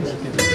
get